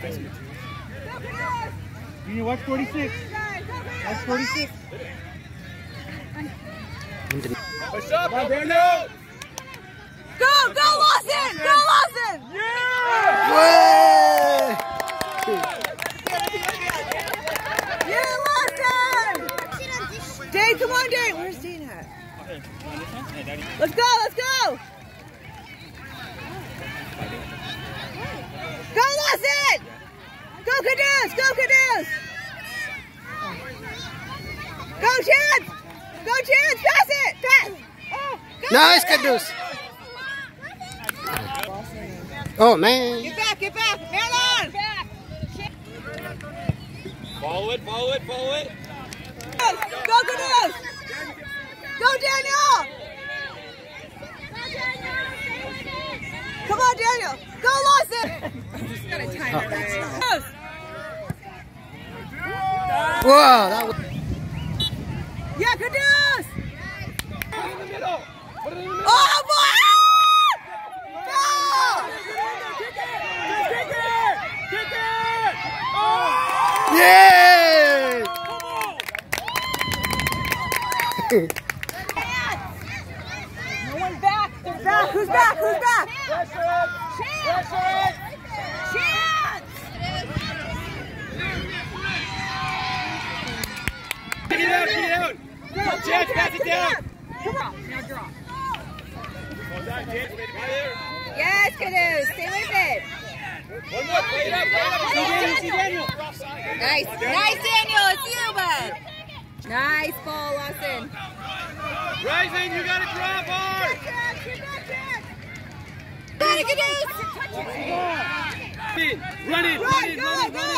Junior, watch 46. Watch 46. Push up, go, Daniel! Go, go, Lawson! Go, Lawson! Way! Yeah, Lawson! Dave, come on, Dave. Where's Dane at? Let's go, let's go! Go, Lawson! Go, Kidus! Go, Kidus! Go, Chance! Go, Chance! Pass it! Pass! Oh, go, Nice, Chance! Oh, man. Get back, get back! Man on! Follow it, follow it, follow it. Go, Kidus! Go, Daniel! Come on, Daniel! Go, Lawson! Kidus! Whoa, that was... Yeah, Kidus! Put it in the middle. Put it in the middle. Oh, boy! Go! Yay! No one's back. Who's back? Who's back? Who's back? Chance! Get it out, get it out. Chance, pass it down. Come on. Now draw. Well done, Chance. Way to play there. Yes, Kidus. Stay with it. One more, play it up, play it up. Daniel. Nice. Nice, Daniel. It's you, bud. Nice ball, Lawson. Rising, you got a drop hard. Got it. In, Run it, run Run, it, run it, run